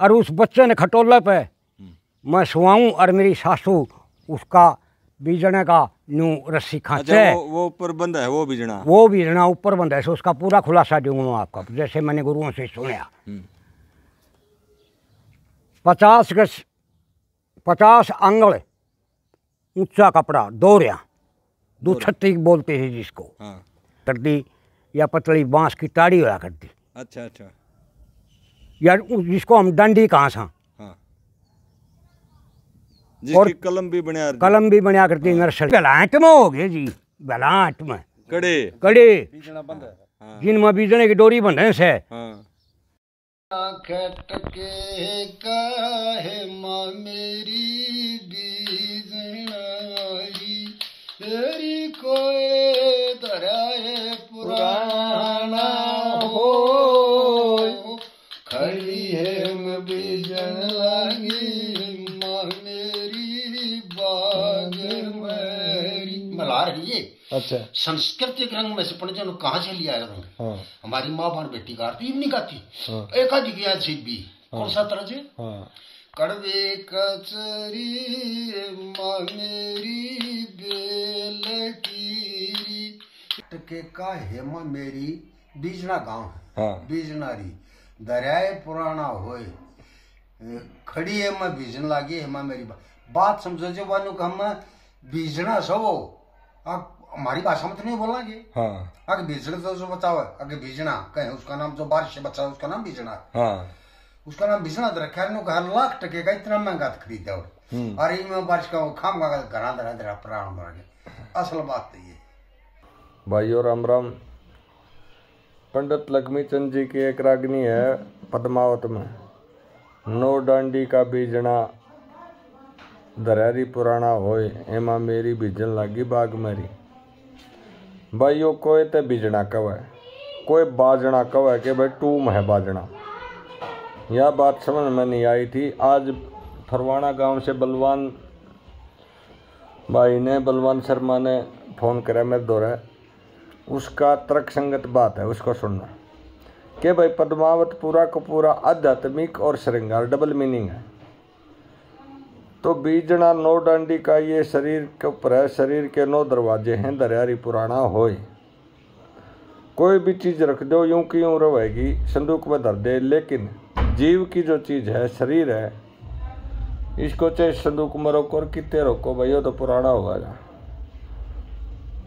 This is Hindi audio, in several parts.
और उस बच्चे ने खटोले पे मैं सुआऊं और मेरी सासू उसका बीजने का नू रस्सी अच्छा खांचे वो वो ऊपर बंद है वो बिजना? वो बीजना ऊपर बंद है सो उसका पूरा खुलासा दूँगा मैं आपको जैसे मैंने गुरुओं से सुना हम्म, पचास गज पचास आंगल ऊँचा कपड़ा दोरिया दो छत्ती बोलते हैं जिसको। हाँ। कर दी या पतली बाँस की ताड़ी होया कर दी अच्छा अच्छा। या जिसको हम डंडी कहाँ सा हाँ। कलम भी बनाया कलम भी बनया करती नर्सरी बलांट में हो गए जी बलांट में। कड़े। कड़े। हाँ। जिनमें बीजने की डोरी बंधे से। हाँ। खटके काहे माँ मेरी मला रही है। अच्छा। सांस्कृतिक रंग में से पंडित कहाँ से लिया है रंग? हाँ। हमारी माँ बहन बेटी गाती नहीं गाती। हाँ। एक की याद भी। कौन सा तरह से हाँ। कड़वे कचरी मेरी बेल कीरी टके का हेमा मेरी बीजना गाँव है। हाँ। बीजनारी दरियाए पुराना होए। खड़ी है मैं बीजन लागी हेमा मेरी बा, बात समझो जो का हम बीजना सबो आ हमारी भाषा में तो नहीं बोलेंगे हाँ। आगे बीजना तो जो बचाओ है आगे बीजना कहें उसका नाम जो बारिश से बचा उसका नाम बीजना हाँ। उसका नाम बिस्वनाथ रखा है हर लाख टके का इतना महँगा था खरीदा और। हम्म। और इनमें बारिश का वो खाम का घरा दरा दरा प्राण मर गए असल बात तो ये। भाइयों राम राम पंडित लक्ष्मी चंद जी की एक रागनी है पद्मावत में। नो डांडी का बीजना दरियारी पुराना होए, एमा मेरी बीजन लागी बाग मेरी। भाइयों कोई ते बीजना कव है कोई बाजना कव है कि भाई टूम है बाजना। यह बात समझ में नहीं आई थी, आज फरवाना गाँव से बलवान भाई ने, बलवान शर्मा ने फ़ोन करा मेरे दौरे। उसका तर्क संगत बात है, उसको सुनना। कि भाई, पद्मावत पूरा का पूरा आध्यात्मिक और श्रृंगार, डबल मीनिंग है। तो बीजना नौ डांडी का ये शरीर के ऊपर है, शरीर के नौ दरवाजे हैं, दरियारी पुराना होए। कोई भी चीज़ रख दो, यूँ की यूँ रहेगी संदूक में धर दे, लेकिन जीव की जो चीज़ है, शरीर है, इसको चाहे संदूक में रोको और कितने रोको वो तो पुराना होगा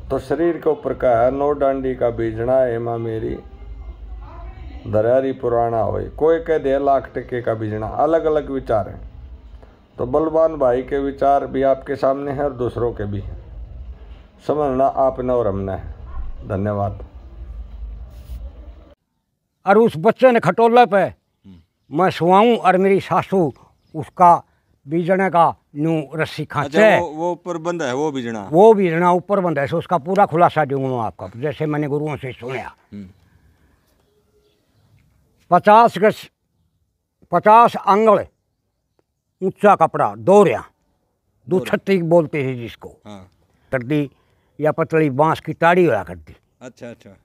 तो शरीर के ऊपर का है, नौ डांडी का बीजना हेमा मेरी, दरियारी पुराना होए। कोई कह दे, लाख टके का बीजना अलग अलग विचार हैं। तो बलवान भाई के विचार भी आपके सामने हैं और दूसरों के भी हैं। समझना आपने और हमने है। धन्यवाद। और उस बच्चे ने खटोले पे मैं सुआऊं और मेरी सासू उसका बीजने का नू रस्सी अच्छा खांचे। वो वो ऊपर बंद है वो बीजना। वो बीजना ऊपर बंद है सो उसका पूरा खुलासा दूँगा आपको। जैसे मैंने गुरुओं से सुना हम्म, पचास गज पचास आंगल ऊँचा कपड़ा दोरिया। दो छत्ती बोलते हैं जिसको। हाँ। कर दी या पतली बाँस की ताड़ी होया कर दी। अच्छा अच्छा।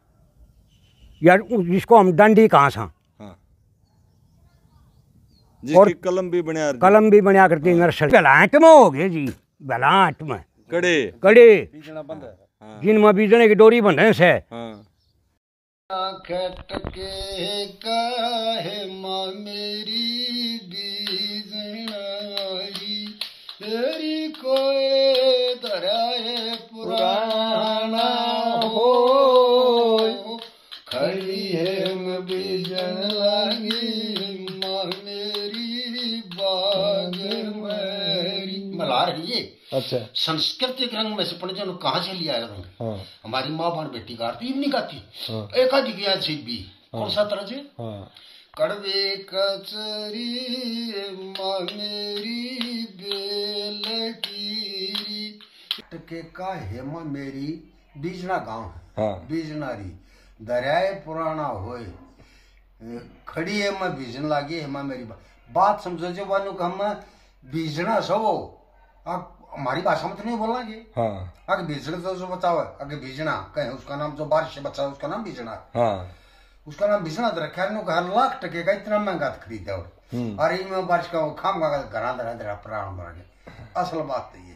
या जिसको हम डंडी कहाँ सा हाँ? जिसकी कलम भी बने कलम भी बनया करती नर्सरी। बेलाट में हो गए जी बेलाट में। कड़े। कड़े। हाँ। जिनमें बीजने की डोरी बंधे से। हाँ। खटके काहे माँ मेरी? रही है अच्छा सांस्कृतिक रंग में से पंडित जी कहाँ से लिया है? रंग हाँ। हमारी माँ बहन बेटी गाती नहीं गाती हाँ। एक आदि की याद भी। कौन सा तरह से हाँ। कड़वे कचरी मेरी बेल टके का हेमा मेरी बीजना गाँव। है। हाँ बीजनारी। दरियाए पुराना होए। खड़ी है मैं बीजन लागी हेमा मेरी बात समझो जो का हम बीजना सबो आ हमारी भाषा में तो नहीं बोला हाँ। आगे बीजना तो जो बचाओ अगर आगे बीजना कहें उसका नाम जो बारिश से बचा है उसका नाम बीजना हाँ। उसका नाम विश्वनाथ रखा है घर हर लाख टके का इतना महँगा था खरीदा और अरे इनमें बारिश का वो खाम का घरा धरा धरा प्राण मर असल बात तो ये है।